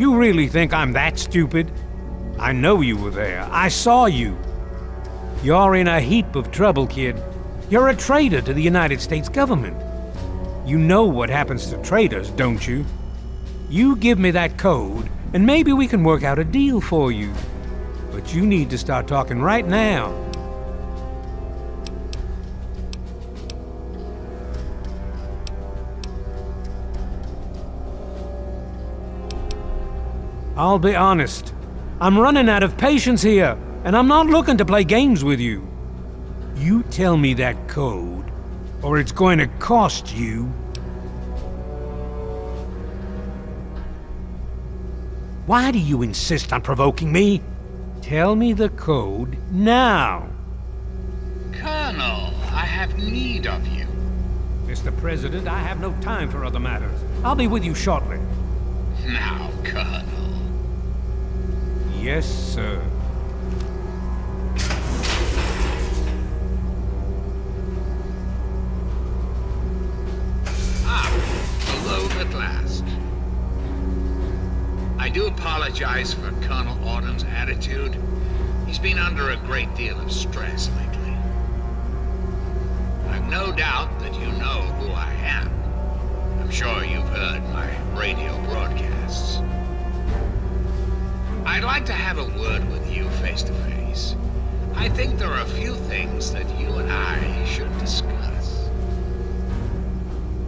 You really think I'm that stupid? I know you were there. I saw you. You're in a heap of trouble, kid. You're a traitor to the United States government. You know what happens to traitors, don't you? You give me that code, and maybe we can work out a deal for you. But you need to start talking right now. I'll be honest. I'm running out of patience here, and I'm not looking to play games with you. You tell me that code, or it's going to cost you. Why do you insist on provoking me? Tell me the code now. Colonel, I have need of you. Mr. President, I have no time for other matters. I'll be with you shortly. Now, Colonel. Yes, sir. Ah, alone at last. I do apologize for Colonel Autumn's attitude. He's been under a great deal of stress lately. I've no doubt that you know who I am. I'm sure you've heard my radio broadcasts. I'd like to have a word with you face to face. I think there are a few things that you and I should discuss.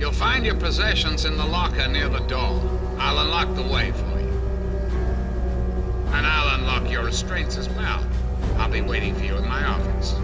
You'll find your possessions in the locker near the door. I'll unlock the way for you. And I'll unlock your restraints as well. I'll be waiting for you in my office.